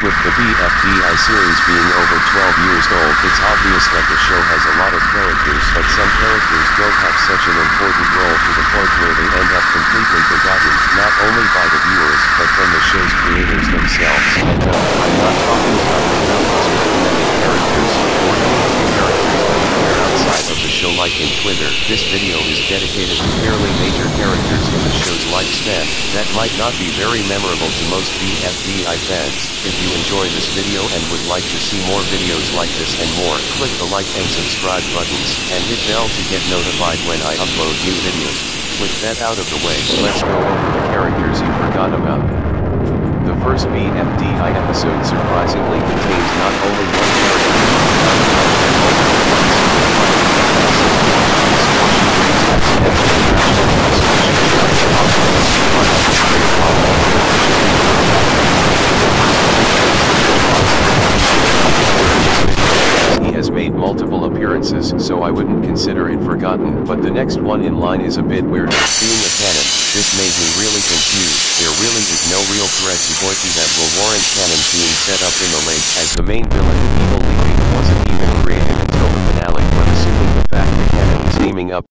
With the BFDI series being over 12 like in Twitter. This video is dedicated to fairly major characters in the show's lifespan, that might not be very memorable to most BFDI fans. If you enjoy this video and would like to see more videos like this and more, click the like and subscribe buttons, and hit bell to get notified when I upload new videos. With that out of the way, let's go over the characters you forgot about. The first BFDI episode surprisingly contains 9 made multiple appearances so I wouldn't consider it forgotten but the next one in line is a bit weird. Being a cannon, this made me really confused, there really is no real threat to Goiky that will warrant cannon being set up in the lake as the main villain Evil Leafy wasn't even created until the finale but assuming the fact the cannon is aiming up